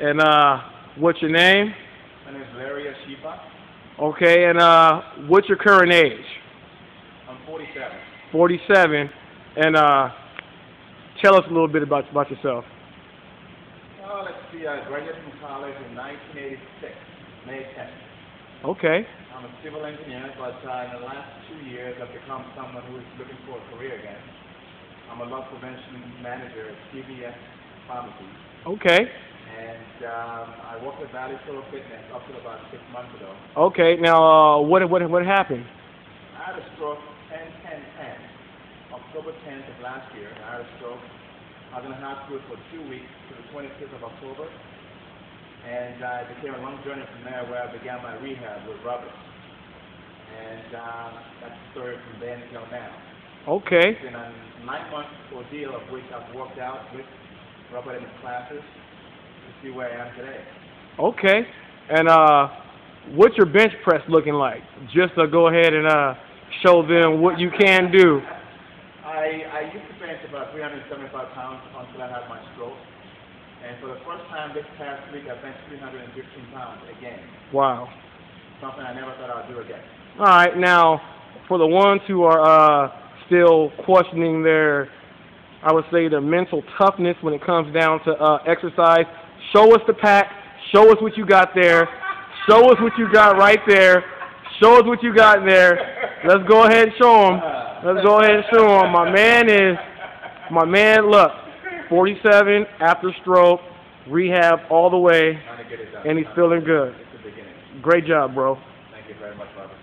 And uh, what's your name? My name is Larry Ashipa. Okay, and uh, what's your current age? I'm 47. 47. And uh, tell us a little bit about about yourself. Oh, let's see. I graduated from college in 1986, May 10th. Okay. I'm a civil engineer, but uh, in the last two years, I've become someone who is looking for a career again. I'm a loss prevention manager at CVS Pharmacy. Okay. And um, I worked at Valley Soul Fitness up to about six months ago. Okay. Now, uh, what what what happened? I had a stroke 10 10 10, October 10th of last year. I had a stroke. I was in the hospital for two weeks to the 25th of October. And uh, it became a long journey from there where I began my rehab with Robert. And uh, that's the story from then until now. Okay. It's been a nine-month ordeal of which I've worked out with Robert in his classes see where I am today. Okay. And uh, what's your bench press looking like? Just to go ahead and uh, show them what you can do. I, I used to bench about 375 pounds until I had my stroke. And for the first time this past week, I benched 315 pounds again. Wow. Something I never thought I'd do again. All right. Now, for the ones who are uh, still questioning their, I would say, their mental toughness when it comes down to uh, exercise, show us the pack. Show us what you got there. Show us what you got right there. Show us what you got there. Let's go ahead and show them. Let's go ahead and show them. My man is, my man, look, 47 after stroke, rehab all the way, Trying to get it done. and he's feeling good. It's the beginning. Great job, bro. Thank you very much, Robert.